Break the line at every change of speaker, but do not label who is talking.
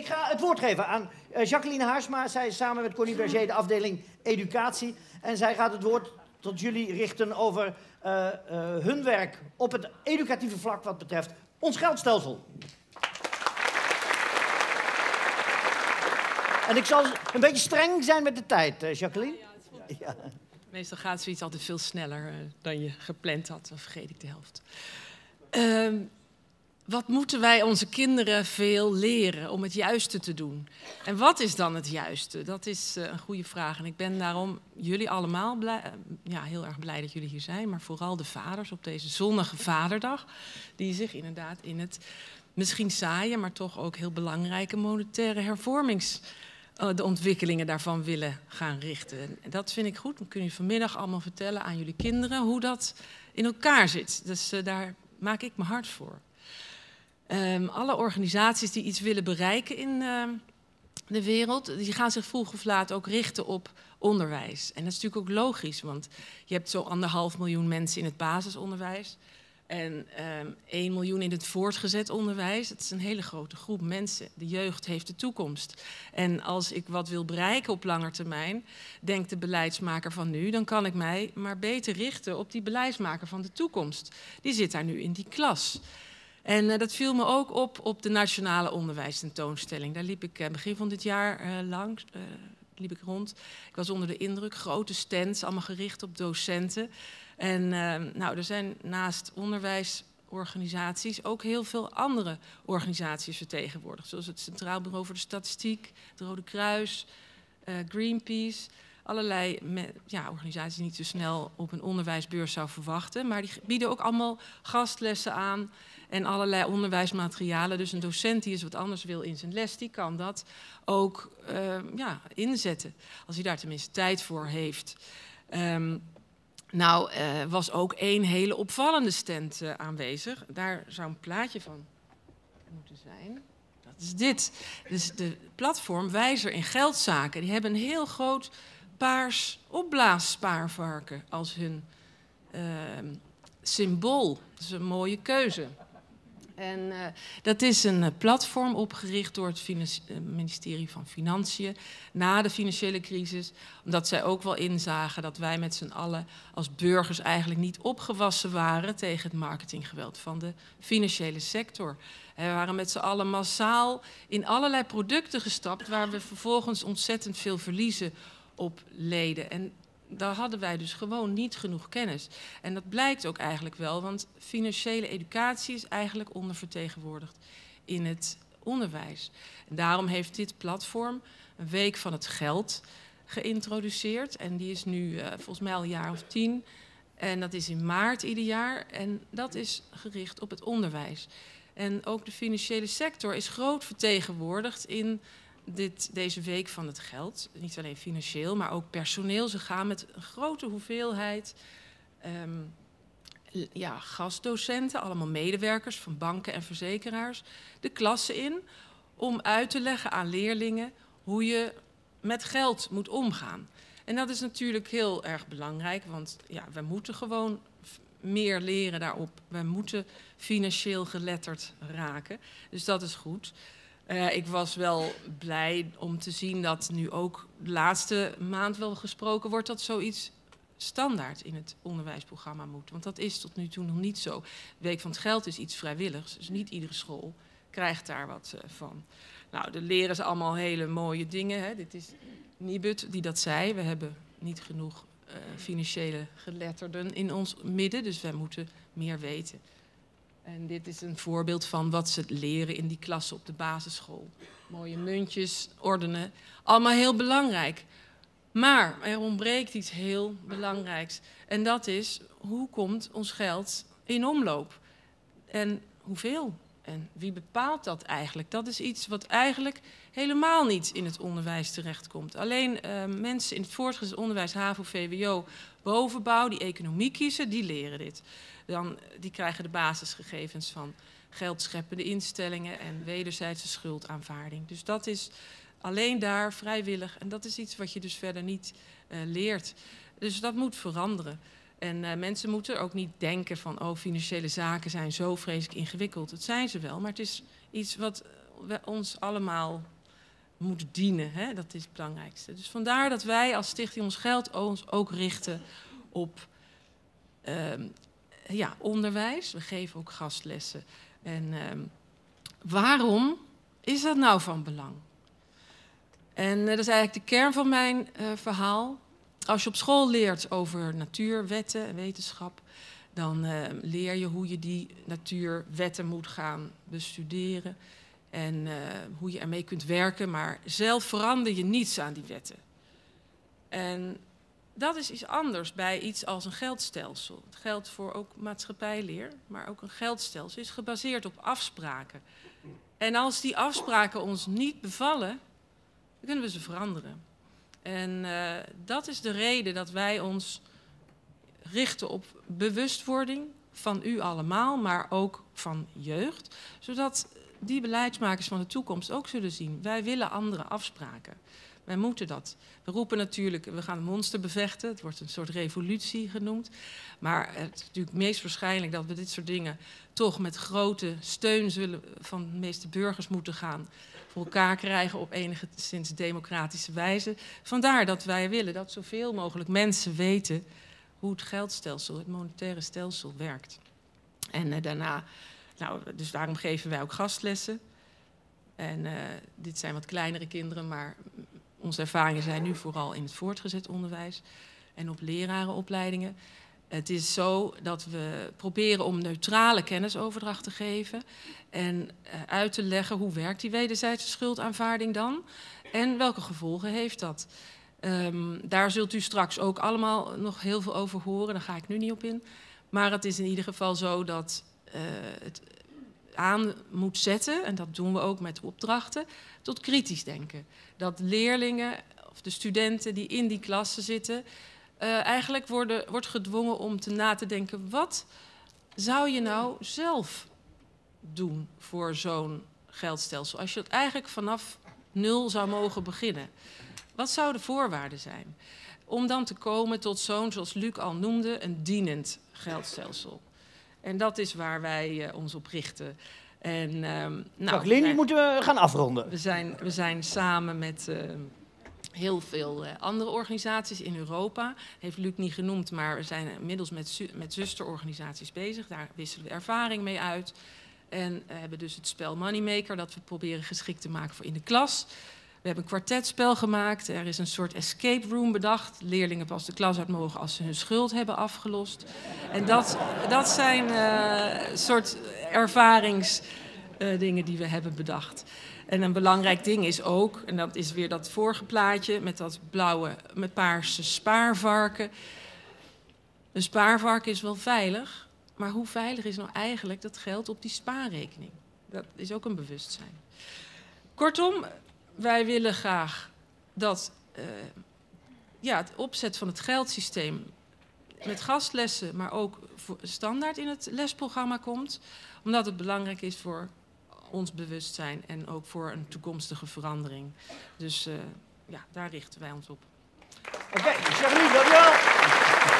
Ik ga het woord geven aan uh, Jacqueline Haarsma. Zij is samen met Connie Berger de afdeling educatie. En zij gaat het woord tot jullie richten over uh, uh, hun werk op het educatieve vlak wat betreft ons geldstelsel. En ik zal een beetje streng zijn met de tijd, Jacqueline. Ja,
ja, Meestal gaat zoiets altijd veel sneller dan je gepland had. Dan vergeet ik de helft. Ehm, wat moeten wij onze kinderen veel leren om het juiste te doen? En wat is dan het juiste? Dat is uh, een goede vraag. En ik ben daarom jullie allemaal blij, uh, ja, heel erg blij dat jullie hier zijn. Maar vooral de vaders op deze zonnige vaderdag. Die zich inderdaad in het misschien saaie, maar toch ook heel belangrijke monetaire hervormings... Uh, de ontwikkelingen daarvan willen gaan richten. En dat vind ik goed. Dan kun je vanmiddag allemaal vertellen aan jullie kinderen hoe dat in elkaar zit. Dus daar maak ik me hard voor. Um, alle organisaties die iets willen bereiken in uh, de wereld, die gaan zich vroeg of laat ook richten op onderwijs. En dat is natuurlijk ook logisch, want je hebt zo anderhalf miljoen mensen in het basisonderwijs en um, ehm, 1 miljoen in het voortgezet onderwijs. Het is een hele grote groep mensen. De jeugd heeft de toekomst. En als ik wat wil bereiken op lange termijn, denkt de beleidsmaker van nu, dan kan ik mij maar beter richten op die beleidsmaker van de toekomst. Die zit daar nu in die klas. En uh, dat viel me ook op op de Nationale Onderwijstentoonstelling. Daar liep ik uh, begin van dit jaar uh, langs, liep ik rond. Ik was onder de indruk, grote stands, allemaal gericht op docenten. En nou, er zijn naast onderwijsorganisaties ook heel veel andere organisaties vertegenwoordigd. Zoals het Centraal Bureau voor de Statistiek, het Rode Kruis, Greenpeace allerlei ja, organisaties niet zo snel op een onderwijsbeurs zou verwachten. Maar die bieden ook allemaal gastlessen aan en allerlei onderwijsmaterialen. Dus een docent die eens wat anders wil in zijn les, die kan dat ook uh, ja, inzetten. Als hij daar tenminste tijd voor heeft. Um, nou, uh, was ook één hele opvallende stand uh, aanwezig. Daar zou een plaatje van moeten zijn. Dat is dit. Dus de platform Wijzer in Geldzaken. Die hebben een heel groot paars opblaasspaarvarken als hun uh, symbool. Dat is een mooie keuze. En uh, dat is een uh, platform opgericht door het eh, ministerie van Financiën na de financiële crisis. Omdat zij ook wel inzagen dat wij met z'n allen als burgers eigenlijk niet opgewassen waren tegen het marketinggeweld van de financiële sector. We waren met z'n allen massaal in allerlei producten gestapt waar we vervolgens ontzettend veel verliezen op leden. En daar hadden wij dus gewoon niet genoeg kennis. En dat blijkt ook eigenlijk wel, want financiële educatie is eigenlijk ondervertegenwoordigd in het onderwijs. En daarom heeft dit platform een week van het geld geïntroduceerd. En die is nu uh, volgens mij al een jaar of tien. En dat is in maart ieder jaar. En dat is gericht op het onderwijs. En ook de financiële sector is groot vertegenwoordigd in dit, deze week van het geld. Niet alleen financieel, maar ook personeel. Ze gaan met een grote hoeveelheid um, ja, gastdocenten, allemaal medewerkers van banken en verzekeraars, de klassen in om uit te leggen aan leerlingen hoe je met geld moet omgaan. En dat is natuurlijk heel erg belangrijk, want ja, we moeten gewoon meer leren daarop. We moeten financieel geletterd raken. Dus dat is goed. Uh, ik was wel blij om te zien dat nu ook de laatste maand wel gesproken wordt dat zoiets standaard in het onderwijsprogramma moet. Want dat is tot nu toe nog niet zo. Week van het Geld is iets vrijwilligs, dus niet iedere school krijgt daar wat uh, van. Nou, de leren ze allemaal hele mooie dingen. Hè. Dit is Nibud die dat zei. We hebben niet genoeg uh, financiële geletterden in ons midden, dus wij moeten meer weten. En dit is een voorbeeld van wat ze leren in die klassen op de basisschool. Mooie muntjes, ordenen, allemaal heel belangrijk. Maar er ontbreekt iets heel belangrijks. En dat is, hoe komt ons geld in omloop? En hoeveel? En wie bepaalt dat eigenlijk? Dat is iets wat eigenlijk helemaal niet in het onderwijs terechtkomt. Alleen uh, mensen in het voortgezet onderwijs, HAVO, VWO, bovenbouw, die economie kiezen, die leren dit dan, die krijgen de basisgegevens van geldscheppende instellingen en wederzijdse schuldaanvaarding. Dus dat is alleen daar vrijwillig en dat is iets wat je dus verder niet uh, leert. Dus dat moet veranderen. En uh, mensen moeten ook niet denken van, oh, financiële zaken zijn zo vreselijk ingewikkeld. Dat zijn ze wel, maar het is iets wat ons allemaal moet dienen. Hè? Dat is het belangrijkste. Dus vandaar dat wij als Stichting Ons Geld ons ook richten op ehm, ja, onderwijs. We geven ook gastlessen. En ehm, waarom is dat nou van belang? En uh, dat is eigenlijk de kern van mijn verhaal. Als je op school leert over natuur, wetten en wetenschap, dan uh, leer je hoe je die natuurwetten moet gaan bestuderen en hoe je ermee kunt werken, maar zelf verander je niets aan die wetten. En dat is iets anders bij iets als een geldstelsel. Het geldt voor ook maatschappijleer, maar ook een geldstelsel is gebaseerd op afspraken. En als die afspraken ons niet bevallen, dan kunnen we ze veranderen. En uh, dat is de reden dat wij ons richten op bewustwording van u allemaal, maar ook van jeugd. Zodat die beleidsmakers van de toekomst ook zullen zien, wij willen andere afspraken. Wij moeten dat. We roepen natuurlijk, we gaan een monster bevechten. Het wordt een soort revolutie genoemd. Maar het is natuurlijk meest waarschijnlijk dat we dit soort dingen toch met grote steun zullen van de meeste burgers moeten gaan voor elkaar krijgen op enigszins democratische wijze. Vandaar dat wij willen dat zoveel mogelijk mensen weten hoe het geldstelsel, het monetaire stelsel werkt. En uh, daarna, nou, dus daarom geven wij ook gastlessen. En uh, dit zijn wat kleinere kinderen, maar onze ervaringen zijn nu vooral in het voortgezet onderwijs en op lerarenopleidingen. Het is zo dat we proberen om neutrale kennisoverdracht te geven en uh, uit te leggen hoe werkt die wederzijdse schuldaanvaarding dan en welke gevolgen heeft dat. Um, daar zult u straks ook allemaal nog heel veel over horen, daar ga ik nu niet op in. Maar het is in ieder geval zo dat uh, het aan moet zetten, en dat doen we ook met opdrachten, tot kritisch denken. Dat leerlingen of de studenten die in die klassen zitten, uh, eigenlijk worden, wordt gedwongen om te na te denken: wat zou je nou zelf doen voor zo'n geldstelsel? Als je het eigenlijk vanaf nul zou mogen beginnen. Wat zouden de voorwaarden zijn? Om dan te komen tot zo'n, zoals Luc al noemde, een dienend geldstelsel. En dat is waar wij uh, ons op richten. En, um, nou,
Jacqueline, moeten we gaan afronden.
We zijn, we zijn samen met uh, heel veel uh, andere organisaties in Europa. Heeft Luc niet genoemd, maar we zijn inmiddels met, met zusterorganisaties bezig. Daar wisselen we ervaring mee uit. En we hebben dus het spel Moneymaker, dat we proberen geschikt te maken voor in de klas. We hebben een kwartetspel gemaakt. Er is een soort escape room bedacht. Leerlingen pas de klas uit mogen als ze hun schuld hebben afgelost. En dat, dat zijn uh, soort ervaringsdingen uh, die we hebben bedacht. En een belangrijk ding is ook, en dat is weer dat vorige plaatje met dat blauwe, met paarse spaarvarken. Een spaarvarken is wel veilig, maar hoe veilig is nou eigenlijk dat geld op die spaarrekening? Dat is ook een bewustzijn. Kortom, wij willen graag dat uh, ja, het opzet van het geldsysteem met gastlessen, maar ook standaard in het lesprogramma komt. Omdat het belangrijk is voor ons bewustzijn en ook voor een toekomstige verandering. Dus uh, ja, daar richten wij ons op.
Oké, okay, Charlie, dankjewel.